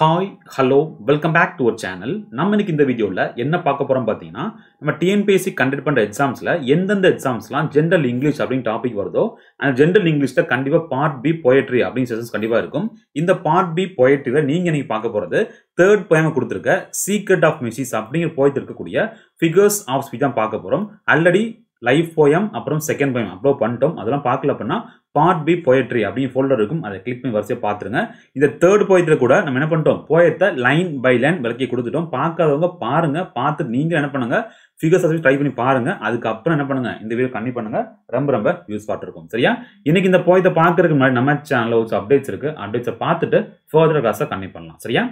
Hi hello welcome back to ஒரு channel நம்ம இன்னைக்கு இந்த வீடியோவில் என்ன பார்க்க போகிறோம் பார்த்தீங்கன்னா நம்ம டிஎன்பிஎஸ்சி கண்டக்ட் பண்ணுற எக்ஸாம்ஸில் எந்தெந்த எக்ஸாம்ஸ்லாம் ஜென்ரல் இங்கிலீஷ் அப்படின்னு டாபிக் வருதோ அந்த ஜென்ரல் இங்கிலீஷில் கண்டிப்பாக பார்ட் பி பொயட்ரி அப்படின்னு செஷன்ஸ் கண்டிப்பாக இருக்கும். இந்த பார்ட் பி பொயட்ரியில் நீங்கள் இன்னைக்கு பார்க்க போகிறது தேர்ட் போயமை கொடுத்துருக்க சீக்ரெட் ஆஃப் மியூசிஸ் அப்படிங்கிற போயத்தில் இருக்கக்கூடிய ஃபிகர்ஸ் ஆஃப் ஸ்பீச் தான் பார்க்க போகிறோம் ஆல்ரெடி லைவ் போயம் அப்புறம் செகண்ட் போயம் அப்லோட் பண்ணிட்டோம். அதெல்லாம் பார்க்கல அப்படின்னா பார்ட் பி போயட்ரி அப்படின்னு ஃபோல்டர் இருக்கும். அதை கிளிக் பண்ணி வரிசையாக பார்த்துருங்க. இந்த தேர்ட் போயத்தில் கூட நம்ம என்ன பண்ணிட்டோம்? போயத்தை லைன் பை லைன் விளக்கி கொடுத்துட்டோம். பார்க்காதவங்க பாருங்க. பார்த்து நீங்கள் என்ன பண்ணுங்க? ஃபிகர்ஸ் அதை ட்ரை பண்ணி பாருங்க. அதுக்கப்புறம் என்ன பண்ணுங்க? இந்த வீடியோ கண்ணி பண்ணுங்க. ரொம்ப ரொம்ப யூஸ் இருக்கும் சரியா? இன்னைக்கு இந்த போயத்தை பார்க்கறதுக்கு முன்னாடி நம்ம சேனல் ஒரு அப்டேட்ஸ் இருக்கு. அப்டேட்ஸை பார்த்துட்டு ஃபர்தர் கிளாஸை கண்ணி பண்ணலாம். சரியா?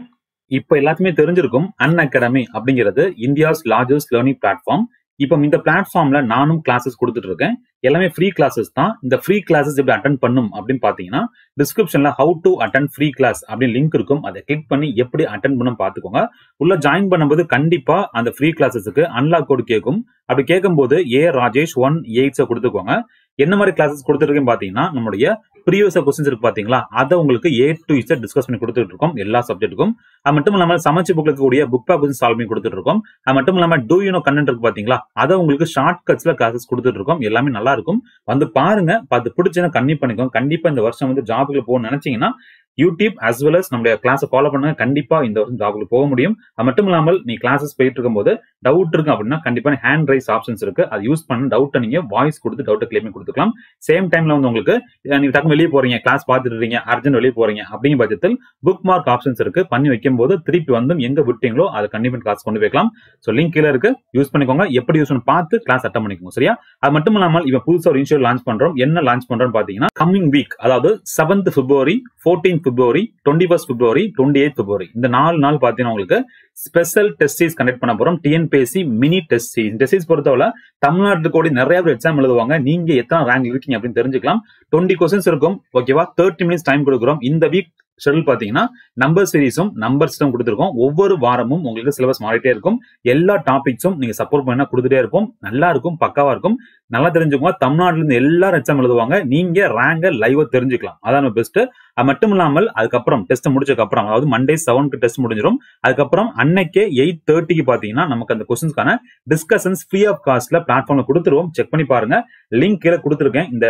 இப்போ எல்லாத்துமே தெரிஞ்சிருக்கும். அன் அகாடமி அப்படிங்கிறது இந்தியாஸ் லார்ஜஸ்ட் லேர்னிங் பிளாட்ஃபார்ம் இப்போ இந்த பிளாட்ஃபார்ம்ல நானும் கிளாஸஸ் கொடுத்துட்டு இருக்கேன் எல்லாமே ஃப்ரீ கிளாஸஸ் தான். இந்த ஃப்ரீ கிளாஸஸ் எப்படி அட்டன் பண்ணும் அப்படின்னு பாத்தீங்கன்னா டிஸ்கிரிப்ஷன்ல how to attend free class அப்படின்னு லிங்க் இருக்கும். அதை கிளிக் பண்ணி எப்படி அட்டன் பண்ணும் பாத்துக்கோங்க உள்ள ஜாயின் பண்ணும்போது கண்டிப்பா அந்த ஃப்ரீ கிளாஸஸுக்கு அன்லாக் கோடு கேட்கும். அப்படி கேட்கும்போது ஏ ராஜேஷ் ஒன் எயிட்ஸை கொடுத்துக்கோங்க. என்ன மாதிரி கிளாஸஸ் கொடுத்துருக்கேன்னு பாத்தீங்கன்னா நம்மளுடைய ப்ரீவியஸ் கொஸ்டின்ஸ் இருக்கு பாத்தீங்களா? அதை உங்களுக்கு ஏ டு இசட் டிஸ்கஸ் பண்ணி கொடுத்துட்டு இருக்கோம் எல்லா சப்ஜெக்ட்டுக்கும் அது மட்டும் இல்லாமல் சமைச்சு புக்கில் இருக்கக்கூடிய புக் பேக் கொஸ்டின் சால்வ் பண்ணி கொடுத்துட்டு இருக்கோம் அது மட்டும் இல்லாமல் டூ யூனோ கண்டென்ட் இருக்கு பாத்தீங்களா? அதை உங்களுக்கு ஷார்ட் கட்ஸ்ல கிளாஸஸ் கொடுத்துட்டு இருக்கோம் எல்லாமே நல்லா இருக்கும். வந்து பாருங்க பார்த்து பிடிச்சுன்னா கண்டிப்பாக பண்ணிக்கோங்க. கண்டிப்பா இந்த வருஷம் வந்து ஜாபுக்கு போகணும்னு நினைச்சீங்கன்னா யூடியூப் அஸ் வெல் அஸ் நம்மளுடைய கிளாஸை ஃபாலோ பண்ணுங்க. கண்டிப்பா இந்த வருஷம் ஜாபுக்கு போக முடியும். அது மட்டும் இல்லாமல் நீ கிளாஸஸ் போயிட்டு இருக்கும்போது டவுட் இருக்கு அப்படின்னா கண்டிப்பா ஹேண்ட் ரைஸ் ஆப்ஷன்ஸ் இருக்கு. அது யூஸ் பண்ண. டவுட்டை நீங்க வாய்ஸ் கொடுத்து டவுட்டை கிளைம் கொடுத்துக்கலாம். சேம் டைம்ல வந்து உங்களுக்கு நீங்க டக்கு வெளியே போறீங்க. கிளாஸ் பார்த்துட்டு இருக்கீங்க. அர்ஜென்ட் வெளியே போறீங்க. அப்படிங்கிற பட்சத்தில் புக் மார்க் ஆப்ஷன்ஸ் இருக்கு. பண்ணி வைக்கும் போது திருப்பி வந்து எங்க விட்டீங்களோ அதை கண்டிப்பா கிளாஸ் கொண்டு வைக்கலாம். ஸோ லிங்க் கீழே இருக்கு. யூஸ் பண்ணிக்கோங்க. எப்படி யூஸ் பண்ணி பார்த்து கிளாஸ் அட்டன் பண்ணிக்கோங்க. சரியா? அது மட்டும் இல்லாமல் இப்போ புதுசாக ஒரு இன்ஸ்டியூட் லான்ச் பண்றோம். என்ன லான்ச் பண்றோம் பாத்தீங்கன்னா கம்மிங் வீக் அதாவது seventh February fourteen February twenty first February twenty eight February இந்த நாலு நாள் பார்த்தீங்கன்னா உங்களுக்கு ஸ்பெஷல் டெஸ்ட் சீஸ் கண்டக்ட் பண்ண போறோம். TNPSC mini test cheese test cheese பொறுத்தவரை தமிழ்நாட்டுக்கு கூட நிறைய பேர் எக்ஸாம் எழுதுவாங்க. நீங்க எத்தனை ரேங்க் இருக்கீங்க அப்படின்னு தெரிஞ்சுக்கலாம். டுவெண்ட்டி கொஸ்டின்ஸ் இருக்கும். ஓகேவா தேர்ட்டி மினிட்ஸ் டைம் கொடுக்குறோம். இந்த வீக் ஷெடியூல் பாத்தீங்கன்னா நம்பர் சீரிஸும் நம்பர் சிஸ்டம் கொடுத்துருக்கோம். ஒவ்வொரு வாரமும் உங்களுக்கு சிலபஸ் மாறிட்டே இருக்கும். எல்லா டாபிக்ஸும் நீங்க சப்போர்ட் பண்ணா கொடுத்துட்டே இருப்போம். நல்லா இருக்கும். பக்காவா இருக்கும். நல்லா தெரிஞ்சுக்கோங்க. தமிழ்நாட்டுல இருந்து எல்லாரும் எக்ஸாம் எழுதுவாங்க. நீங்க ரேங்க லைவா தெரிஞ்சுக்கலாம். அதான் பெஸ்ட் அது மட்டும் இல்லாமல் அதுக்கப்புறம் டெஸ்ட் முடிச்சதுக்கு அப்புறம் அதாவது மண்டே செவனுக்கு டெஸ்ட் முடிஞ்சிடும். அதுக்கப்புறம் அன்னைக்கே எயிட் தேர்ட்டிக்கு பாத்தீங்கன்னா நமக்கு அந்த கொஸ்டின்ஸ்க்கான டிஸ்கஷன்ஸ் ஃப்ரீ ஆஃப் காஸ்ட்ல பிளாட்ஃபார்ம்ல கொடுத்துருவோம். செக் பண்ணி பாருங்க. லிங்க் கீழே கொடுத்துருக்கேன். இந்த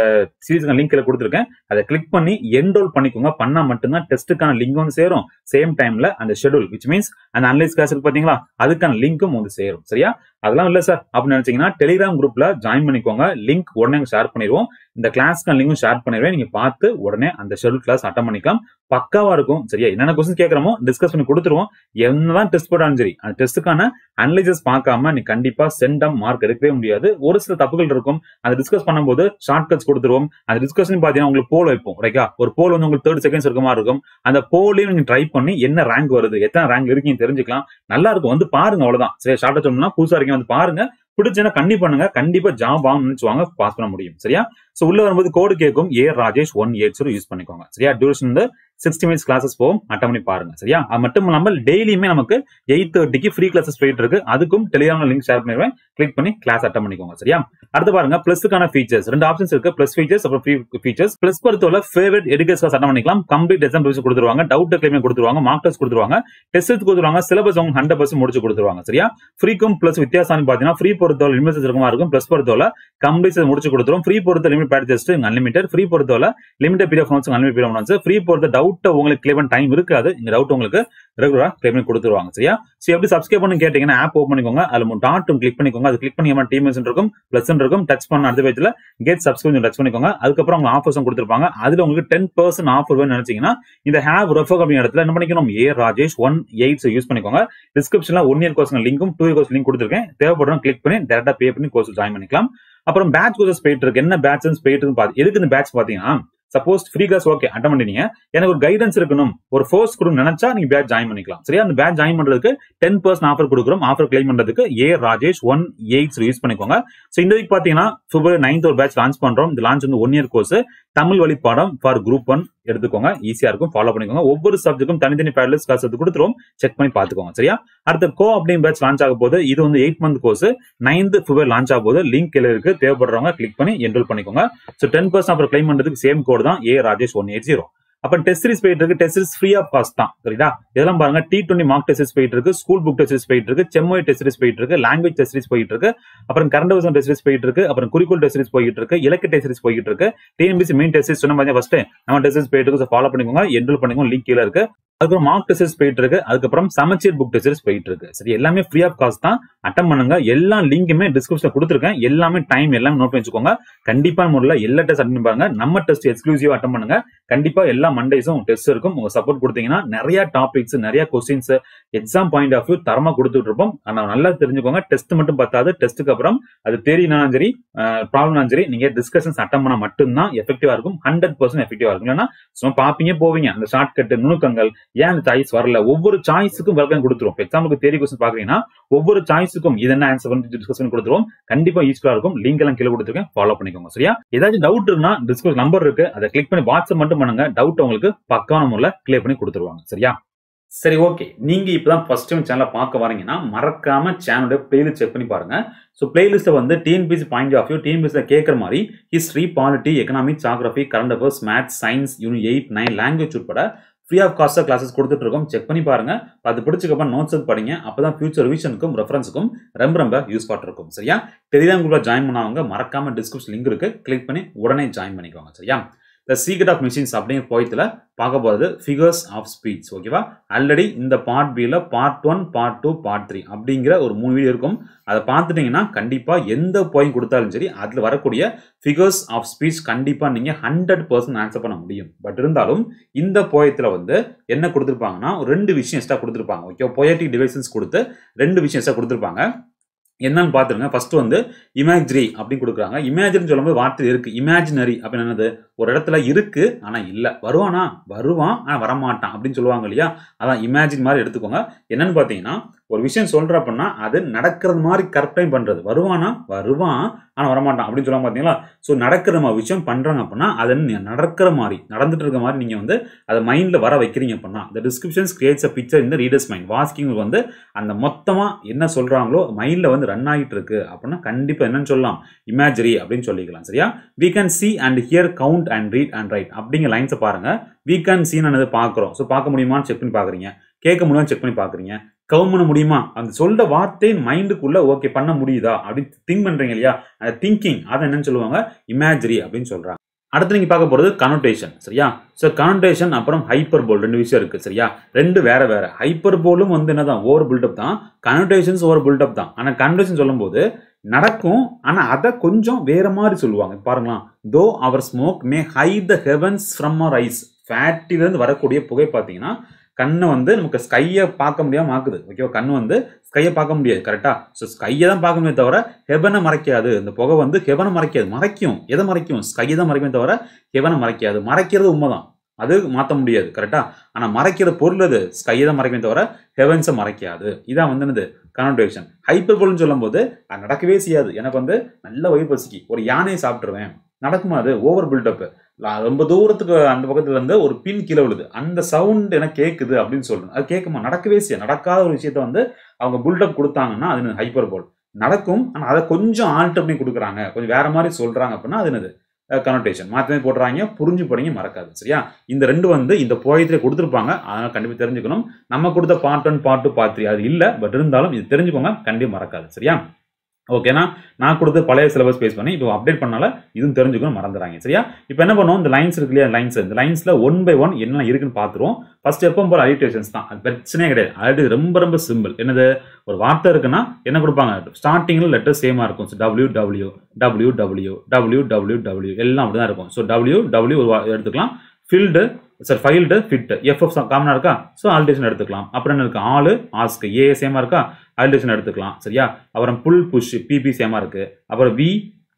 சீரீஸ்க்கு லிங்க் கீழே கொடுத்துருக்கேன். அதை கிளிக் பண்ணி என்ரோல் பண்ணிக்கோங்க. பண்ணா மட்டும்தான் டெஸ்ட்டுக்கான லிங்க் வந்து சேரும். சேம் டைம்ல அந்த ஷெடியூல் விச் மீன்ஸ் அந்த அனலைஸ் கிளாஸ் பாத்தீங்களா? அதுக்கான லிங்க்கும் வந்து சேரும். சரியா? அதெல்லாம் இல்ல சார் அப்படின்னு நினைச்சீங்கன்னா டெலிகிராம் குரூப்ல ஜாயின் பண்ணிக்கோங்க. லிங்க் உடனே ஷேர் பண்ணிடுவோம். இந்த கிளாஸ்க்கான லிங்கும் ஷேர் பண்ணிடுவேன். நீங்க பார்த்து உடனே அந்த ஷெடியூல் கிளாஸ் அட்டன் பண்ணிக்கலாம். பக்காவா இருக்கும். சரியா? என்னென்ன கொஸ்டின் கேட்கறமோ டிஸ்கஸ் பண்ணி கொடுத்துருவோம். என்னதான் டெஸ்ட் போட்டாலும் சரி அந்த டெஸ்ட்டுக்கான அனலைசஸ் பார்க்காம நீ கண்டிப்பா சென்டம் மார்க் எடுக்கவே முடியாது. ஒரு சில தப்புகள் இருக்கும். அதை டிஸ்கஸ் பண்ணும்போது ஷார்ட் கட்ஸ் கொடுத்துருவோம். அந்த டிஸ்கஷன் பாத்தீங்கன்னா உங்களுக்கு போல் வைப்போம். ரைட்டா ஒரு போல் வந்து உங்களுக்கு தேர்ட் செகண்ட்ஸ் இருக்க மாதிரி இருக்கும். அந்த போலையும் நீங்க ட்ரை பண்ணி என்ன ரேங்க் வருது எத்தனை ரேங்க் இருக்கீங்க தெரிஞ்சுக்கலாம். நல்லா இருக்கும். வந்து பாருங்க அவ்வளவுதான். சரி ஷார்ட்டா சொல்லணும்னா புதுசா இருக்கீங்க வந்து பாருங்க. பிடிச்சுன்னா கண்டி பண்ணுங்க. கண்டிப்பா ஜாப் வாங்க நினைச்சுவாங்க பாஸ் பண்ண முடியும். சரியா? சோ உள்ள வரும்போது கோடு கேட்கும் A Rajesh one eight zero use பண்ணிக்கோங்க. சரியா? டியூரேஷன் வந்து சிக்ஸ்டி மினிட்ஸ் கிளாஸஸ் போகும். அட்டன் பண்ணி பாருங்க சரியா? அது மட்டும் இல்லாமல் டெய்லியுமே நமக்கு எயிட் தேர்ட்டிக்கு ஃப்ரீ கிளாஸஸ் போயிட்டு இருக்கு. அதுக்கும் டெலிகிராம் லிங்க் ஷேர் பண்ணிடுவேன் கிளிக் பண்ணி கிளாஸ் அட்டன் பண்ணிக்கோங்க சரியா? அடுத்து பாருங்க பிளஸ்க்கான ஃபீச்சர்ஸ் ரெண்டு ஆப்ஷன்ஸ் இருக்கு. பிளஸ் ஃபீச்சர்ஸ் அப்புறம் ஃப்ரீ ஃபீச்சர்ஸ் பிளஸ் பொறுத்தவரை ஃபேவரட் எடிகேஸ் கிளாஸ் அட்டன் பண்ணிக்கலாம். கம்ப்ளீட் எக்ஸாம் ரிவிஷன் கொடுத்துருவாங்க. டவுட் கிளைமே கொடுத்துருவாங்க. மார்க் டெஸ்ட் கொடுத்துருவாங்க. டெஸ்ட் கொடுத்துருவாங்க. சிலபஸ் அவங்க ஹண்ட்ரட் பர்சன்ட் முடிச்சு கொடுத்துருவாங்க சரியா? ஃப்ரீக்கும் பிளஸ் வித்தியாசம் பாத்தீங்கன்னா ஃப்ரீ பொறுத்தவரை லிமிட் இருக்கும் பிளஸ் பொறுத்தவரை கம்ப்ளீட் முடிச்சு கொடுத்துரும். ஃப்ரீ பொறுத்த limit paid test unlimited free பொறுத்தவரை limit period notes unlimit period free பொறுத்த டவுட் உங்களுக்கு கிளியர் டைம் இருக்காது. இந்த டவுட் உங்களுக்கு ரெகுலராக கிளியர் பண்ணி கொடுத்துருவாங்க. சரியா? சோ எப்படி சப்ஸ்கிரைப் பண்ணி கேட்டீங்கன்னா ஆப் ஓப்பன் பண்ணிக்கோங்க. அதுல டாட்டும் கிளிக் பண்ணிக்கோங்க. அது கிளிக் பண்ணி டீம் இருக்கும் பிளஸ் இருக்கும் டச் பண்ண அடுத்த பேஜில் கெட் சப்ஸ்கிரைப் டச் பண்ணிக்கோங்க. அதுக்கப்புறம் அவங்க ஆஃபர்ஸும் கொடுத்துருப்பாங்க. அதுல உங்களுக்கு டென் பர்சன்ட் ஆஃபர் வேணும் நினைச்சீங்கன்னா இந்த ஹேவ் ரெஃபர் அப்படிங்கிற இடத்துல என்ன பண்ணிக்கணும்? A Rajesh one eights use பண்ணிக்கோங்க. டிஸ்கிரிப்ஷனில் ஒன் இயர் கோர்ஸ் லிங்கும் டூ இயர் கோர்ஸ் லிங்க் கொடுத்துருக்கேன். தேவைப்படுறோம் கிளிக் பண்ணி டேரக்டா பே பண்ணி கோர்ஸ் ஜாயின் பண்ணிக்கலாம். அப்புறம் பேட்ச் கோர்சஸ் போயிட்டு இருக்கு. என்ன பேட்ச் போயிட்டு இருக்கு. பாத்து எதுக்கு இந்த பேட்ச் பாத்தீங்கன்னா suppose free class okay attend பண்ணிட்டீங்க. எனக்கு ஒரு கைடன்ஸ் இருக்கணும். ஒரு ஃபோர்ஸ் கொடுக்கணும் நினைச்சா நீங்க பேட்ச் ஜாயின் பண்ணிக்கலாம். சரியா? அந்த பேட்ச் ஜாயின் பண்றதுக்கு டென் பர்சன்ட் ஆஃபர் கொடுக்குறோம். ஆஃபர் கிளைம் பண்றதுக்கு A Rajesh one eight use பண்ணிக்கோங்க. ஸோ இந்த வீக் பாத்தீங்கன்னா பிப்ரவரி நைன்த் ஒரு பேட்ச் லான்ச் பண்றோம். இந்த லான்ச் வந்து ஒன் இயர் கோர்ஸ் தமிழ் வழி பாடம் ஃபார் குரூப் ஒன் எடுத்துக்கோங்க. ஈஸியா இருக்கும். ஃபாலோ பண்ணிக்கோங்க. ஒவ்வொரு சப்ஜெக்ட்டும் தனித்தனி பேட்லஸ் கிளாஸ் எடுத்து கொடுத்துருவோம் செக் பண்ணி பாத்துக்கோங்க சரியா? அடுத்த கோ அப்படின்னு பேட்ச் லான்ச் ஆக போது இது வந்து eight month course ninth February launch ஆக போது லிங்க் கீழே இருக்கு. தேவைப்படுறவங்க கிளிக் பண்ணி என்ரோல் பண்ணிக்கோங்க. ஸோ டென் பர்சன்ட் அப்புறம் கிளைம் பண்றதுக்கு சேம் கோட் தான் A Rajesh one eight zero அப்ப டெஸ்ட் சீரிஸ் போயிட்டு இருக்கு test series free of cost தான் சரிங்களா இதெல்லாம் பாருங்க T twenty mark test series போயிட்டு இருக்கு ஸ்கூல் புக் டெஸ்ட் சீரிஸ் போயிட்டு இருக்கு செம்மொழி டெஸ்ட் சீரிஸ் போயிட்டு இருக்கு லாங்குவேஜ் டெஸ்ட் சீரிஸ் போயிட்டு இருக்கு அப்புறம் கரண்ட் விசம் டெஸ்ட் சீரிஸ் போயிட்டு இருக்கு அப்புறம் குறிக்கோள் டெஸ்ட் சீரிஸ் போயிட்டு இருக்கு இலக்கு டெஸ்ட் சீரிஸ் போயிட்டு இருக்கு டிஎன்பிசி மெயின் டெஸ்ட் சீரிஸ் சொன்ன மாதிரி ஃபர்ஸ்ட் நம்ம டெஸ்ட் சீரிஸ் போயிட்டு இருக்கு ஃபாலோ பண்ணிக்கோங்க என்ரோல் பண்ணிக்கோங்க லிங்க் கீழே இருக்கு அதுக்கப்புறம் மார்க் டெஸ்ட் போயிட்டு இருக்கு. அதுக்கப்புறம் சமச்சீர் புக் டெஸ்ட் போயிட்டு இருக்கு. சரி எல்லாமே ஃப்ரீ ஆஃப் காஸ்ட் தான். அட்டன் பண்ணுங்க. எல்லா லிங்குமே டிஸ்கிரிப்ஷன் கொடுத்துருக்கேன். எல்லாமே டைம் எல்லாமே நோட் பண்ணி வச்சுக்கோங்க கண்டிப்பா முறையில் எல்லா டெஸ்ட் அட்டன் பாருங்க. நம்ம டெஸ்ட் எக்ஸ்க்ளூசிவா அட்டன் பண்ணுங்க. கண்டிப்பா எல்லா மண்டேஸும் டெஸ்ட் இருக்கும். உங்க சப்போர்ட் கொடுத்தீங்கன்னா நிறைய டாபிக்ஸ் நிறைய questions exam point of view தரமா கொடுத்துட்டு இருப்போம். ஆனா நல்லா தெரிஞ்சுக்கோங்க. டெஸ்ட் மட்டும் பத்தாது. டெஸ்ட்டுக்கு அப்புறம் அது தெரியினாலும் சரி ப்ராப்ளம்னாலும் சரி நீங்க டிஸ்கஷன்ஸ் அட்டன் பண்ண மட்டும்தான் எஃபெக்டிவா இருக்கும். ஹண்ட்ரட் பர்சன்ட் எஃபெக்டிவா இருக்கும். இல்லைன்னா சும்மா பாப்பீங்க போவீங்க. அந்த ஷார்ட் கட் நுணுக்கங்கள் ஏன் அந்த சாய்ஸ் வரல? ஒவ்வொரு சாய்ஸுக்கும் வெல்கம் கொடுத்துரும். எக்ஸாம்பிளுக்கு தேரி கொஸ்டின் பாக்குறீங்கன்னா ஒவ்வொரு சாய்ஸுக்கும் இது என்ன ஆன்சர் வந்து டிஸ்கஸ் கொடுத்துருவோம் கண்டிப்பா யூஸ்ஃபுல்லா இருக்கும். லிங்க் எல்லாம் கீழே கொடுத்துருக்கேன். ஃபாலோ பண்ணிக்கோங்க. சரியா? ஏதாச்சும் டவுட் இருந்தா டிஸ்கஸ் நம்பர் இருக்கு. அதை கிளிக் பண்ணி வாட்ஸ்அப் மட்டும் பண்ணுங்க. டவுட் உங்களுக்கு பக்கான முறையில் கிளியர் பண்ணி கொடுத்துருவாங்க. சரியா? சரி ஓகே நீங்க இப்பதான் ஃபர்ஸ்ட் டைம் சேனலை பார்க்க வரீங்கன்னா மறக்காம சேனலோட பிளேலிஸ்ட் செக் பண்ணி பாருங்க. ஸோ பிளேலிஸ்ட்டை வந்து டிஎன்பிசி பாயிண்ட் ஆஃப் வியூ டிஎன்பிசியில் கேட்குற மாதிரி history polity economic geography current affairs maths science unit eight nine language உட்பட ஃப்ரீ ஆஃப் காஸ்ட்டாக கிளாஸஸ் கொடுத்துட்ருக்கோம். செக் பண்ணி பாருங்கள் அது பிடிச்சக்கப்புறம் நோட்ஸுக்கு எடுத்து படிங்க. அப்பதான் ஃபியூச்சர் ரிவிஷனுக்கும் ரெஃபரன்ஸுக்கும் ரொம்ப ரொம்ப யூஸ் இருக்கும். சரியா? டெலிகிராம் குரூப்பில் ஜாயின் பண்ணாங்க மறக்காமல் டிஸ்கிரிப்ஷன் லிங்க் இருக்குது கிளிக் பண்ணி உடனே ஜாயின் பண்ணிக்கோங்க. சரியா? த சீக்ரெட் ஆஃப் மிஷின்ஸ் அப்படிங்கிற போயத்தில் பார்க்க போகிறது ஃபிகர்ஸ் ஆஃப் ஸ்பீச் ஓகேவா ஆல்ரெடி இந்த பார்ட் பியில் part one part two part three அப்படிங்கிற ஒரு மூணு வீடியோ இருக்கும். அதை பார்த்துட்டிங்கன்னா கண்டிப்பாக எந்த பாயிண்ட் கொடுத்தாலும் சரி அதில் வரக்கூடிய ஃபிகர்ஸ் ஆஃப் ஸ்பீச் கண்டிப்பாக நீங்கள் ஹண்ட்ரட் பர்சன்ட் ஆன்சர் பண்ண முடியும். பட் இருந்தாலும் இந்த போயத்தில் வந்து என்ன கொடுத்துருப்பாங்கன்னா ஒரு ரெண்டு விஷயம் எக்ஸ்ட்ரா கொடுத்துருப்பாங்க ஓகே பொயட்டிக் டிவைசன்ஸ் கொடுத்து ரெண்டு விஷயம் எக்ஸ்ட்ரா கொடுத்துருப்பாங்க. என்னன்னு பார்த்துருங்க. ஃபர்ஸ்ட் வந்து இமேஜ்ரி அப்படின்னு கொடுக்குறாங்க. இமேஜின்னு சொல்லும்போது வார்த்தை இருக்கு? இமேஜினரி அப்படின்னு என்னது? ஒரு இடத்துல இருக்கு ஆனா இல்ல. வருவானா? வருவான் ஆனா வரமாட்டான் அப்படின்னு சொல்லுவாங்க இல்லையா? அதான் இமேஜின் மாதிரி எடுத்துக்கோங்க. என்னன்னு பார்த்தீங்கன்னா ஒரு விஷயம் சொல்ற அது நடக்கிறது மாதிரி கரெக்ட் டைம் பண்றது. வருவானா? வருவான். ஆனால் வரமாட்டான் அப்படின்னு சொல்லுவாங்க பார்த்தீங்களா ஸோ நடக்கிற மாதிரி விஷயம் பண்றாங்க அப்படின்னா அது நடக்கிற மாதிரி நடந்துட்டு இருக்க மாதிரி நீங்க வந்து அதை மைண்ட்ல வர வைக்கிறீங்க அப்படின்னா இந்த டிஸ்கிரிப்ஷன்ஸ் கிரியேட்ஸ் அ பிக்சர் இந்த ரீடர்ஸ் மைண்ட் வாஸ்கிங் வந்து அந்த மொத்தமா என்ன சொல்றாங்களோ மைண்ட்ல வந்து ரன் ஆகிட்டு இருக்கு அப்படின்னா கண்டிப்பா என்னன்னு சொல்லலாம். இமேஜரி அப்படின்னு சொல்லிக்கலாம் சரியா? We can see and hear count and read and write அப்படிங்கிற லைன்ஸை பாருங்க. வி கேன் சீன் பார்க்குறோம். ஸோ பார்க்க முடியுமான்னு செக் பண்ணி பார்க்குறீங்க. கேட்க முடியுமான்னு செக் பண்ணி பார்க்குறீங்க. கவுண்ட் முடியுமா? அந்த சொல்ற வார்த்தை மைண்டுக்குள்ள ஓகே பண்ண முடியுதா? அப்படின்னு திங்க் பண்றீங்க இல்லையா? அந்த திங்கிங் அதை என்னன்னு சொல்லுவாங்க? இமேஜரி அப்படின்னு சொல்றாங்க. அடுத்து நீங்க பார்க்க போறது கனோட்டேஷன் சரியா? ஸோ கனோட்டேஷன் அப்புறம் ஹைப்பர் போல் ரெண்டு விஷயம் இருக்கு சரியா? ரெண்டு வேற வேற. ஹைப்பர் போலும் வந்து என்னதான்? ஓவர் பில்டப் தான். கனோட்டேஷன்ஸ் ஓவர் பில்டப் தான். ஆனா கனோட்டேஷன் சொல்லும்போது நடக்கும். ஆனா அதை கொஞ்சம் வேற மாதிரி சொல்லுவாங்க. பாருங்களா though our smoke may high the heavens from our eyes ஃபேட்டிலேருந்து வரக்கூடிய புகை பார்த்தீங்கன்னா கண்ணை வந்து நமக்கு ஸ்கையை பார்க்க முடியாமல் ஆக்குது. ஓகேவா கண் வந்து ஸ்கையை பார்க்க முடியாது கரெக்டாக ஸோ ஸ்கையை தான் பார்க்க முடியாது தவிர ஹெவனை மறைக்காது. இந்த புகை வந்து ஹெவனை மறைக்காது. மறைக்கும். எதை மறைக்கும்? ஸ்கையை தான் மறைக்குமே தவிர ஹெவனை மறைக்காது. மறைக்கிறது உண்மைதான். அது மாற்ற முடியாது கரெக்டாக ஆனால் மறைக்கிற பொருள் அது. ஸ்கையை தான் மறைக்குமே தவிர ஹெவன்ஸை மறைக்காது. இதான் வந்து என்னது? கனோட்டேஷன் ஹைப்பர் பொருள்னு சொல்லும்போது அது நடக்கவே செய்யாது. எனக்கு வந்து நல்ல வயிறு பசிக்கு. ஒரு யானையை சாப்பிட்ருவேன் நடக்குமா அது? ஓவர் பில்டப்பு ரொம்ப தூரத்துக்கு அந்த பக்கத்துல இருந்து ஒரு பின் கீழே விழுது. அந்த சவுண்ட் எனக்கு கேட்குது அப்படின்னு சொல்றேன். அது கேட்குமா நடக்கவே செய்ய நடக்காத ஒரு விஷயத்த வந்து அவங்க புல்டப் கொடுத்தாங்கன்னா அது ஹைப்பர் போல் நடக்கும் ஆனால் அதை கொஞ்சம் ஆல்ட் பண்ணி கொடுக்குறாங்க. கொஞ்சம் வேற மாதிரி சொல்றாங்க அப்படின்னா அது என்னது? கனோட்டேஷன் மாற்றமே போடுறாங்க புரிஞ்சு போடுங்க மறக்காது. சரியா? இந்த ரெண்டு வந்து இந்த போயத்திலே கொடுத்துருப்பாங்க. அதனால கண்டிப்பாக தெரிஞ்சுக்கணும். நம்ம கொடுத்த part one part two part three அது இல்லை. பட் இருந்தாலும் இது தெரிஞ்சுக்கோங்க. கண்டிப்பாக மறக்காது. சரியா? ஓகேனா நான் கொடுத்து பழைய சிலபஸ் பேஸ் பண்ணி இப்போ அப்டேட் பண்ணால இதுவும் தெரிஞ்சுக்கணும் மறந்துறாங்க சரியா? இப்போ என்ன பண்ணுவோம்? இந்த லைன்ஸ் இருக்கு இல்லையா? லைன்ஸ் இந்த லைன்ஸில் ஒன் பை ஒன் என்ன இருக்குன்னு பார்த்துருவோம். ஃபர்ஸ்ட் எப்போ போல அலிட்டேஷன்ஸ் தான். அது பிரச்சனையே கிடையாது. அது ரொம்ப ரொம்ப சிம்பிள் என்னது? ஒரு வார்த்தை இருக்குன்னா என்ன கொடுப்பாங்க? ஸ்டார்டிங்ல லெட்டர் சேமாக இருக்கும். So W W W W W W W எல்லாம் அப்படி தான் இருக்கும். ஸோ டபிள்யூ டபிள்யூ ஒரு எடுத்துக்கலாம். Field sir field fit FF காமனாக இருக்கா? ஸோ ஆல்டேஷன் எடுத்துக்கலாம். அப்புறம் என்ன இருக்குது ஆளு ஆஸ்க் ஏ சேமாக இருக்கா? ஆல்டேஷன் எடுத்துக்கலாம் சரியா? அப்புறம் புல் புஷ் பிபி சேமா இருக்குது அப்புறம் வி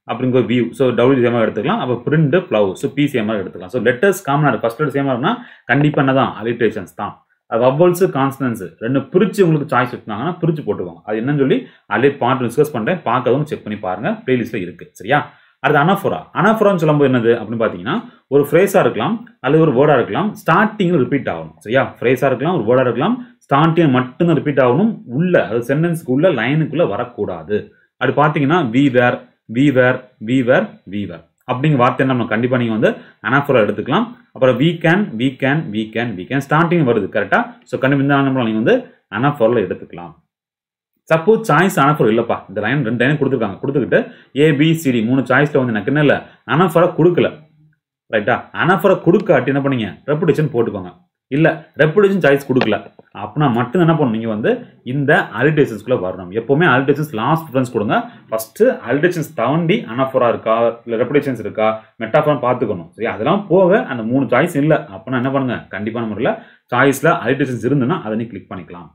அப்படிங்கிற வியூ ஸோ டபிள்யூ சேமாக எடுத்துக்கலாம் அப்புறம் பிரிண்ட் ப்ளவ் ஸோ பி சேமாக எடுத்துக்கலாம். ஸோ லெட்டர்ஸ் காமனாக இருக்குது ஃபஸ்ட் லெட்டர் சேமாக இருக்குன்னா கண்டிப்பாக என்ன தான்? அலிட்ரேஷன்ஸ் தான். வவ்வல்ஸு கான்ஸ்டன்ஸு ரெண்டு பிரித்து உங்களுக்கு சாய்ஸ் வச்சுருந்தாங்கன்னா பிரித்து போட்டுக்கோங்க. அது என்னன்னு சொல்லி அதே பாட்டு டிஸ்கஸ் பண்ணுறேன் பார்க்கவும் செக் பண்ணி பாருங்கள் ப்ளேலிஸ்ட்டில் இருக்குது சரியா? அடுத்து அனஃபோரா. அனஃபோரான்னு சொல்லும்போது என்னது அப்படின்னு பார்த்தீங்கன்னா ஒரு ஃப்ரேஸாக இருக்கலாம் அல்லது ஒரு வேர்டாக இருக்கலாம் ஸ்டார்டிங்கில் ரிப்பீட் ஆகணும். சரியா? ஃப்ரேஸாக இருக்கலாம் ஒரு வேர்டாக இருக்கலாம் ஸ்டார்டிங் மட்டும்தான் ரிப்பீட் ஆகணும் உள்ள அது சென்டென்ஸ்க்கு உள்ள லைனுக்குள்ளே வரக்கூடாது. அப்படி பார்த்தீங்கன்னா we were we were we were we were அப்படிங்கிற வார்த்தை நம்ம கண்டிப்பாக நீங்கள் வந்து அனாஃபோரா எடுத்துக்கலாம். அப்புறம் we can we can we can we can starting வருது கரெக்டாக ஸோ கண்டிப்பாக இந்த நீங்கள் வந்து அனாஃபோரில் எடுத்துக்கலாம். சப்போஸ் சாய்ஸ் அனஃபர் இல்லைப்பா. இந்த லைன் ரெண்டு லைன் கொடுத்துருக்காங்க. கொடுத்துக்கிட்டு ஏபிசிடி மூணு சாய்ஸில் வந்து எனக்கு என்ன இல்லை? அனஃபராக கொடுக்கல. ரைட்டா அனஃபராக கொடுக்காட்டி என்ன பண்ணீங்க? ரெப்புடேஷன் போட்டுக்கோங்க. இல்லை ரெப்புடேஷன் சாய்ஸ் கொடுக்கல. அப்படின்னா மட்டும் என்ன பண்ணணும்? நீங்கள் வந்து இந்த அல்டேஷன்ஸ்குள்ளே வரணும். எப்போவுமே அலிடேஷன்ஸ் லாஸ்ட் ப்ரிஃபரன்ஸ் கொடுங்க. ஃபஸ்ட்டு அலிடேஷன்ஸ் தாண்டி அனஃபராக இருக்கா? இல்லை ரெப்புடேஷன்ஸ் இருக்கா? மெட்டாஃபராக பார்த்துக்கணும். சரி அதெல்லாம் போக அந்த மூணு சாய்ஸ் இல்லை. அப்படின்னா என்ன பண்ணுங்கள் கண்டிப்பான முறையில் சாய்ஸில் அலிடேஷன்ஸ் இருந்துன்னா அதை நீ கிளிக் பண்ணிக்கலாம்.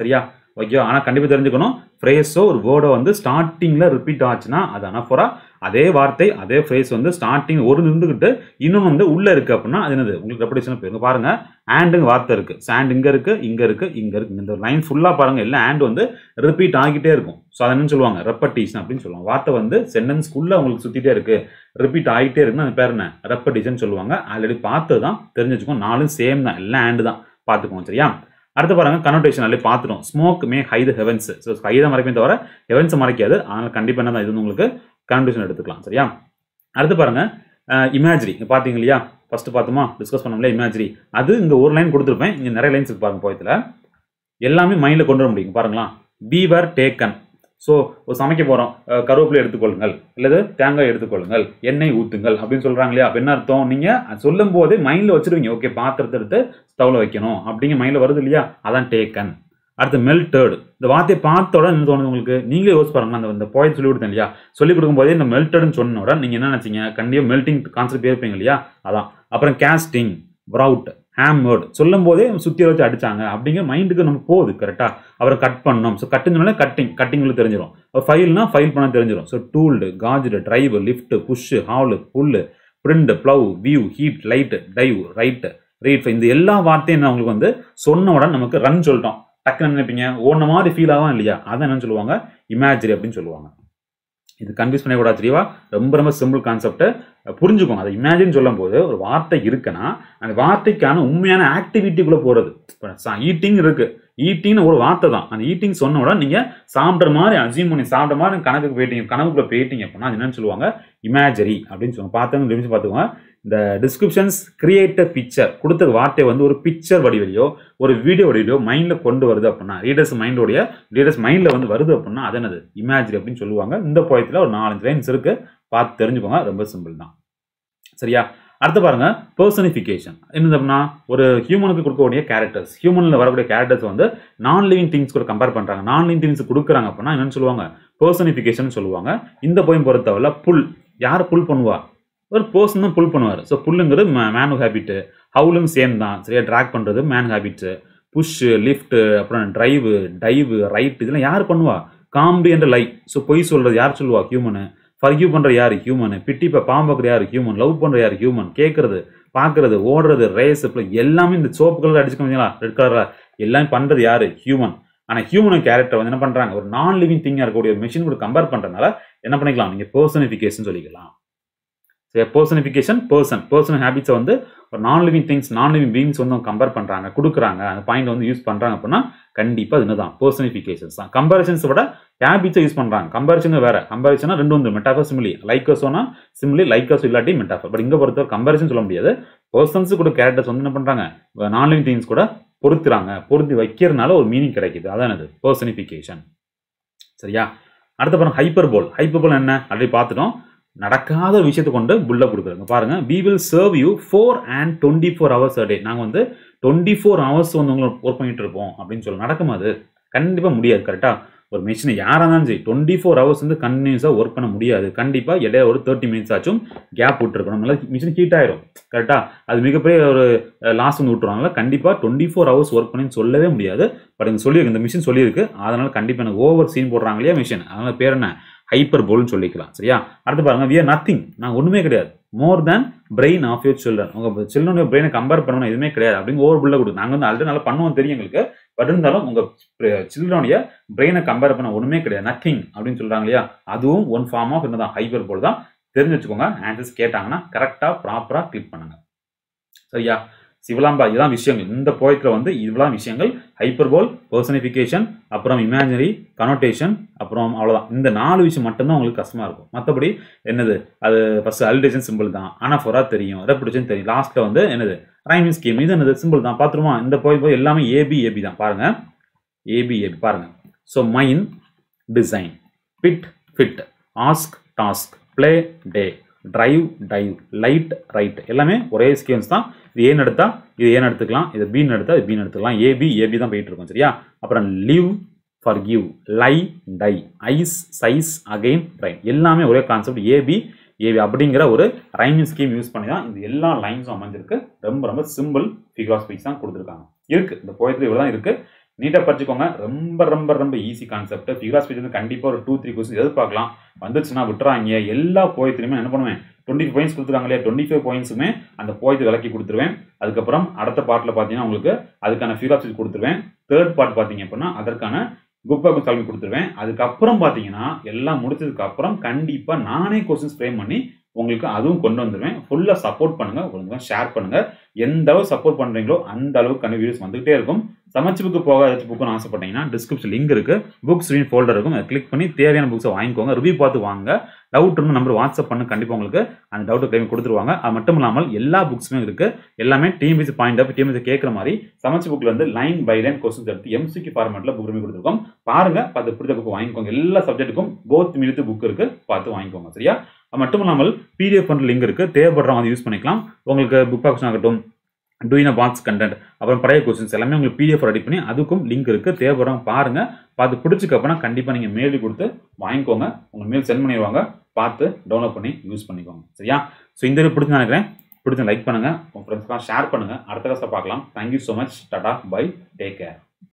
சரியா? ஓகே ஆனால் கண்டிப்பாக தெரிஞ்சுக்கணும். ஃப்ரேஸோ ஒரு வேர்டோ வந்து ஸ்டார்டிங்கில் ரிப்பீட் ஆச்சுன்னா அது அனஃபோரா அதே வார்த்தை அதே ஃப்ரேஸ் வந்து ஸ்டார்டிங் ஒரு இருந்துக்கிட்டு இன்னொன்று வந்து உள்ளே இருக்குது அப்படின்னா அது என்னது? உங்களுக்கு ரெப்படேஷன் போயிருங்க பாருங்கள் ஆண்டுங்க வார்த்தை இருக்குது சாண்ட் இங்கே இருக்குது இங்கே இருக்குது இங்கே இருக்குது இந்த லைன் ஃபுல்லாக பாருங்கள் எல்லாம் ஆண்ட் வந்து ரிப்பீட் ஆகிட்டே இருக்கும். ஸோ அதை என்ன சொல்லுவாங்க? ரெப்படேஷன் அப்படின்னு சொல்லுவாங்க. வார்த்தை வந்து சென்டென்ஸ்க்குள்ளே உங்களுக்கு சுற்றிட்டே இருக்குது ரிப்பீட் ஆகிட்டே இருக்குன்னு அந்த பேர் என்ன? ரெப்படேஷன் சொல்லுவாங்க. ஆல்ரெடி பார்த்து தான் தெரிஞ்சு வச்சுக்கோங்க நாலும் சேம் தான். எல்லாம் ஆண்டு தான். பார்த்துக்கோங்க சரியா? அடுத்து பாருங்க கனோட்டேஷன் அல்லே பார்த்துட்டோம். Smoke may high the heavens so high தான் தவிர ஹெவன்ஸ் மறைக்காது. அதனால் கண்டிப்பாக என்ன தான் இது வந்து உங்களுக்கு கனோட்டேஷன் எடுத்துக்கலாம் சரியா? அடுத்து பாருங்க இமேஜரி பார்த்தீங்க இல்லையா? ஃபஸ்ட்டு பார்த்தோமா? டிஸ்கஸ் பண்ணோம்ல இமேஜரி அது இங்கே ஒரு லைன் கொடுத்துருப்பேன். இங்கே நிறைய லைன்ஸ் இருக்கு பாருங்க போயத்தில் எல்லாமே மைண்டில் கொண்டு வர முடியும். பாருங்களா பீவர் டேக்கன் ஸோ சமைக்க போகிறோம் கருவேப்பிலை எடுத்துக்கொள்ளுங்கள். இல்லது தேங்காய் எடுத்துக்கொள்ளுங்கள். எண்ணெய் ஊற்றுங்கள் அப்படின்னு சொல்கிறாங்க இல்லையா? அப்போ என்ன அர்த்தம்? நீங்கள் சொல்லும் போது மைண்டில் வச்சுருவீங்க. ஓகே பாத்திரத்தை எடுத்து ஸ்டவ்வில் வைக்கணும். அப்படிங்க மைண்டில் வருது இல்லையா? அதான் டேக்கன் அடுத்து மெல்டர்டு இந்த வார்த்தையை பார்த்த உடனே என்ன தோணுது உங்களுக்கு? நீங்களே யோசிச்சு பாருங்க அந்த இந்த போய் சொல்லி கொடுத்தேன் இல்லையா? சொல்லி கொடுக்கும்போதே இந்த மெல்டர்டுன்னு சொன்ன உடனே நீங்கள் என்ன நினச்சிங்க? கண்டிப்பாக மெல்டிங் கான்செப்ட் இருப்பீங்க இல்லையா? அதான். அப்புறம் கேஸ்டிங் ப்ரவுட் ஹேம்மர்டு சொல்லும் போதே சுற்றி வச்சு அடிச்சாங்க. அப்படிங்கிற மைண்டுக்கு நம்ம போகுது கரெக்டாக அவரை கட் பண்ணணும். ஸோ கட்டுனோடனே கட்டிங் கட்டிங்கில் தெரிஞ்சிடும் ஃபைல்னா ஃபைல் பண்ண தெரிஞ்சிடும் so tooled cadged drive lift push haul pull print plough view heat light dive right read இந்த எல்லா வார்த்தையும் நான் உங்களுக்கு வந்து சொன்ன உடனே நமக்கு ரன் சொல்லிட்டோம். டக்குன்னு நினைப்பீங்க? ஓன மாதிரி ஃபீல் ஆகும் இல்லையா? அதை என்னன்னு சொல்லுவாங்க? இமேஜரி அப்படின்னு சொல்லுவாங்க. இது கன்ஃபியூஸ் பண்ணக்கூடாது தெரியவா ரொம்ப ரொம்ப சிம்பிள் கான்செப்டை புரிஞ்சுக்கோங்க. அதை இமேஜின் சொல்லும் போது ஒரு வார்த்தை இருக்குன்னா அந்த வார்த்தைக்கான உண்மையான ஆக்டிவிட்டிக்குள்ளே போகிறது இப்போ ஈட்டிங் இருக்குது ஈட்டிங்னு ஒரு வார்த்தை தான். அந்த ஈட்டிங் சொன்ன உடனே நீங்கள் சாப்பிட்ற மாதிரி அசியூம் பண்ணி சாப்பிட்ற மாதிரி கணக்குக்கு போயிட்டீங்க கணக்குக்குள்ளே போயிட்டீங்க அப்படின்னா அது என்னன்னு சொல்லுவாங்க இமேஜரி அப்படின்னு சொல்லுவாங்க. பார்த்தவங்க லிமிச்சு பார்த்துக்கோங்க. இந்த டிஸ்கிரிப்ஷன்ஸ் கிரியேட் பிக்சர் கொடுத்த வார்த்தை வந்து ஒரு பிக்சர் வடிவிலையோ ஒரு வீடியோ வடிவிலையோ மைண்டில் கொண்டு வருது அப்படின்னா ரீடர்ஸ் மைண்டோடைய ரீடர்ஸ் மைண்டில் வந்து வருது அப்படின்னா அது என்னது? இமேஜரி அப்படின்னு சொல்லுவாங்க. இந்த போயத்தில் ஒரு நாலஞ்சு லைன்ஸ் இருக்கு. பார்த்து தெரிஞ்சுக்கோங்க. ரொம்ப சிம்பிள் தான். சரியா? அடுத்து பாருங்க. பர்சனிஃபிகேஷன் என்னதுன்னா ஒரு ஹியூமனுக்கு கொடுக்கக்கூடிய கேரக்டர்ஸ் ஹியூமனில் வரக்கூடிய கேரக்டர்ஸ் வந்து நான் லிவிங் திங்ஸ் கூட கம்பேர் பண்ணுறாங்க நான் லிவிங் திங்ஸ் கொடுக்குறாங்க அப்படின்னா என்னன்னு சொல்லுவாங்க? பர்சனிஃபிகேஷன் சொல்லுவாங்க. இந்த போயும் பொறுத்தவரை புல். யார் புல் பண்ணுவா? ஒரு பர்சன் தான் புல் பண்ணுவார். ஸோ புல்லுங்கிறது மேனு ஹேபிட்டு ஹவுலும் சேம் தான். சரியா? ட்ராக் பண்ணுறது மேன் ஹேபிட்டு புஷ்ஷு லிஃப்ட்டு அப்புறம் ட்ரைவு டைவு ரைட் இதெல்லாம் யார் பண்ணுவா? காமெடி என்ற லை ஸோ பொய் சொல்கிறது யார் சொல்லுவா? ஹியூமனு ஃபர்கியூ பண்ணுற யார்? ஹியூமனு பிட்டி இப்போ பாம்புக்கிற யார்? ஹியூமன் லவ் பண்ணுற யார்? ஹியூமன் கேட்குறது பார்க்குறது ஓடுறது ரேஸ் இப்போ எல்லாமே இந்த சோப்பு கலர் அடிச்சுக்க முடியுங்களா ரெட் கலரில் எல்லாமே பண்ணுறது யார்? ஹியூமன் ஆனால் ஹியூமன் கேரக்டர் வந்து என்ன பண்ணுறாங்க ஒரு நான் லிவிங் திங்காக இருக்கக்கூடிய ஒரு மிஷின் கூட கம்பேர் பண்ணுறதுனால என்ன பண்ணிக்கலாம்? நீங்கள் பர்சனிஃபிகேஷன் சொல்லிக்கலாம். பர்சனிஃபிகேஷன் பர்சன் பர்சனல் ஹேபிட்ஸை வந்து ஒரு non living things non living beings வந்து கம்பேர் பண்ணுறாங்க கொடுக்குறாங்க அந்த பாயிண்ட் வந்து யூஸ் பண்ணுறாங்க அப்படின்னா கண்டிப்பாக அது தான் பர்சனிஃபிகேஷன்ஸ் தான். கம்பேரிசன்ஸ் விட ஹேபிட்ஸை யூஸ் பண்ணுறாங்க கம்பேரிசன் வேறு. கம்பேரிசனா ரெண்டு வந்து மெட்டாஃபர் சிமிலி லைக்கர்ஸோனா சிமிலி லைக்கர்ஸ் இல்லாட்டி மெட்டாஃபர் பட் இங்கே பொறுத்தவரை கம்பேரிசன் சொல்ல முடியாது. பர்சன்ஸ் கூட கேரக்டர்ஸ் வந்து என்ன பண்ணுறாங்க நான் லிவிங் திங்ஸ் கூட பொருத்துறாங்க. பொருத்தி வைக்கிறதுனால ஒரு மீனிங் கிடைக்குது. அதான் அது பர்சனிஃபிகேஷன் சரியா? அடுத்த பாருங்க ஹைப்பர் போல் ஹைப்பர் போல் என்ன? அப்படி பார்த்துட்டோம். நடக்காத விஷயத்தை கொண்டு புல்ல கொடுக்குறாங்க. பாருங்க we will serve you four and twenty four hours day நாங்கள் வந்து டுவெண்ட்டி ஃபோர் ஹவர்ஸ் வந்து உங்களை ஒர்க் பண்ணிட்டு இருப்போம் அப்படின்னு சொல்லி நடக்குமா அது? கண்டிப்பாக முடியாது கரெக்டாக ஒரு மிஷினை யாராக இருந்தாலும் சரி டுவெண்ட்டி ஃபோர் ஹவர்ஸ் வந்து கண்டினியூஸாக ஒர்க் பண்ண முடியாது. கண்டிப்பாக இடையில ஒரு தேர்ட்டி மினிட்ஸ் ஆச்சும் கேப் விட்டுருக்கணும் நல்லா மிஷின் ஹீட் ஆயிரும் கரெக்டாக அது மிகப்பெரிய ஒரு லாஸ் வந்து விட்டுருவாங்களா கண்டிப்பாக டுவெண்ட்டி ஃபோர் ஹவர்ஸ் ஒர்க் பண்ணி சொல்லவே முடியாது. பட் இங்கே சொல்லியிருக்கு இந்த மிஷின் சொல்லியிருக்கு. அதனால் கண்டிப்பாக எனக்கு ஓவர் சீன் போடுறாங்க இல்லையா மிஷின் அதனால் பேர் என்ன? ஹைப்பர் போல்னு சொல்லிக்கலாம் சரியா? அடுத்து பாருங்க வி ஆர் நத்திங் நான் ஒன்றுமே கிடையாது. More than brain of your children உங்கள் சில்ட்ரனுடைய பிரெயினை கம்பேர் பண்ணணும் எதுவுமே கிடையாது. அப்படின்னு ஓவர் புல்ல கொடுத்து நாங்கள் வந்து ஆல்ரெடி நல்லா பண்ணுவோம் தெரியும் எங்களுக்கு. பட் இருந்தாலும் உங்கள் சில்ட்ரனுடைய பிரெயினை கம்பேர் பண்ண ஒன்றுமே கிடையாது. நத்திங் அப்படின்னு சொல்கிறாங்க இல்லையா? அதுவும் ஒன் ஃபார்ம் ஆஃப் என்னதான் ஹைப்பர் போல் தான். தெரிஞ்சு வச்சுக்கோங்க. ஆன்சர்ஸ் கேட்டாங்கன்னா கரெக்டாக ப்ராப்பராக கிளிக் பண்ணுங்க. சரியா? சிவலாம்பா இதுதான் விஷயங்கள். இந்த போயத்தில் வந்து இதெல்லாம் விஷயங்கள். ஹைப்பர்போல் பர்சனிஃபிகேஷன் அப்புறம் இமேஜினரி கனோட்டேஷன் அப்புறம் அவ்வளோதான் இந்த நாலு விஷயம் மட்டும்தான் உங்களுக்கு கஷ்டமாக இருக்கும். மற்றபடி என்னது? அது ஃபர்ஸ்ட் அல்டேஷன் சிம்பிள் தான். ஆனால் அனாஃபோரா தெரியும். ரெப்புடேஷன் தெரியும். லாஸ்ட்டில் வந்து என்னது? ரைமிங் ஸ்கீம் இது என்னது? சிம்பிள் தான். பார்த்துருமா இந்த போய் போய் எல்லாமே ஏபி ஏபி தான். பாருங்கள் ஏபி ஏபி பாருங்கள் so mine design bit fit ask task play day drive dive light right எல்லாமே ஒரே ஸ்கீம்ஸ் தான். இது ஏன்னு எடுத்தால் இது ஏன்னு எடுத்துக்கலாம். இது பின்னு எடுத்தால் இது பின்னு எடுத்துக்கலாம். ஏபி ஏபி தான் போயிட்டு இருக்கும் சரியா? அப்புறம் live far give lie die eyes size again rhyme எல்லாமே ஒரே கான்செப்ட் ஏபி ஏபி அப்படிங்கிற ஒரு ரைமிங் ஸ்கீம் யூஸ் பண்ணி தான் இந்த எல்லா லைன்ஸும் அமைஞ்சிருக்கு. ரொம்ப ரொம்ப சிம்பிள் ஃபிகர் ஆஃப் ஸ்பீச் தான் கொடுத்துருக்காங்க. இருக்குது இந்த போயத்தில் இவ்வளோ தான் இருக்குது நீட்டாக படிச்சுக்கோங்க. ரொம்ப ரொம்ப ரொம்ப easy concept figure of speech வந்து கண்டிப்பாக ஒரு டூ த்ரீ கொஸ்டின் எதிர்பார்க்கலாம். வந்துச்சுன்னா விட்டுறாங்க. எல்லா போயத்துலையுமே என்ன பண்ணுவேன்? டுவெண்ட்டி ஃபைவ் பாயிண்ட்ஸ் கொடுத்துருக்காங்க இல்லையா? டுவெண்ட்டி ஃபைவ் பாயிண்ட்ஸுமே அந்த போயத்தை விளக்கி கொடுத்துருவேன். அதுக்கப்புறம் அடுத்த பார்ட்டில் பார்த்தீங்கன்னா உங்களுக்கு அதுக்கான ஃபிகர் ஆப்ஷன் கொடுத்துருவேன். தேர்ட் பார்ட் பார்த்தீங்க அப்படின்னா அதற்கான புக் பேக்கும் சால்வி கொடுத்துருவேன். அதுக்கப்புறம் பார்த்தீங்கன்னா எல்லாம் முடிச்சதுக்கு அப்புறம் கண்டிப்பாக நானே கொஸ்டின்ஸ் ஃப்ரேம் பண்ணி உங்களுக்கு அதுவும் கொண்டு வந்துடுவேன் ஃபுல்லாக சப்போர்ட் பண்ணுங்க. உங்களுக்கு ஷேர் பண்ணுங்க. எந்த அளவு சப்போர்ட் பண்ணுறீங்களோ அந்த அளவுக்கு கண்டிப்பாக வீடியோஸ் வந்துகிட்டே இருக்கும். சமைச்சு புக்கு போக ஏதாச்சும் புக்குன்னு ஆசைப்பட்டீங்கன்னா டிஸ்கிரிப்ஷன் லிங்க் இருக்கு. புக்ஸ் ரீன் ஃபோல்டர் இருக்கும். அதை கிளிக் பண்ணி தேவையான புக்ஸை வாங்கிக்கோங்க. ரிவ்யூ பார்த்து வாங்க. டவுட் இருந்தால் நம்பர் வாட்ஸ்அப் பண்ணு கண்டிப்பாக உங்களுக்கு அந்த டவுட் கிளைம் கொடுத்துருவாங்க. அது மட்டும் இல்லாமல் எல்லா புக்ஸுமே இருக்கு. எல்லாமே டிஎம்பிசி பாயிண்ட் ஆஃப் டிஎம்பிசி கேட்குற மாதிரி சமைச்சு புக்கில் வந்து லைன் பை லைன் கொஸ்டின்ஸ் எடுத்து எம்சிக்கு ஃபார்மேட்டில் புக் கொடுத்துருக்கோம். பாருங்க பார்த்து பிடிச்ச புக் வாங்கிக்கோங்க. எல்லா சப்ஜெக்ட்டுக்கும் போத் மினித்து புக் இருக்கு. பார்த்து வாங்கிக்கோங்க சரியா? அது மட்டும் இல்லாமல் பிடிஎஃப் பண்ணுற லிங்க் இருக்கு. தேவைப்படுறவங்க அதை யூஸ் பண்ணிக்கலாம். உங்களுக்கு புக் ஆக்ஷன் ஆகட்டும் டூயின வாட்ஸ் கண்டென்ட் அப்புறம் பழைய கொஸ்டின்ஸ் எல்லாமே உங்களுக்கு பிடிஎஃப் ரெடி பண்ணி அதுக்கும் லிங்க் இருக்குது தேவைப்படுறோம் பாருங்கள் பார்த்து பிடிச்சிக்கப்பனா கண்டிப்பாக நீங்கள் மெயில் கொடுத்து வாங்கிக்கோங்க. உங்கள் மெயில் சென்ட் பண்ணிடுவாங்க. பார்த்து டவுன்லோட் பண்ணி யூஸ் பண்ணிக்கோங்க. சரியா? ஸோ இந்த இது பிடிச்சி நினைக்கிறேன். பிடிச்ச லைக் பண்ணுங்கள் உங்கள் ஃப்ரெண்ட்ஸ்லாம் ஷேர் பண்ணுங்கள் அடுத்த கஷ்டம் பார்க்கலாம். Thank you so much ta ta bye take care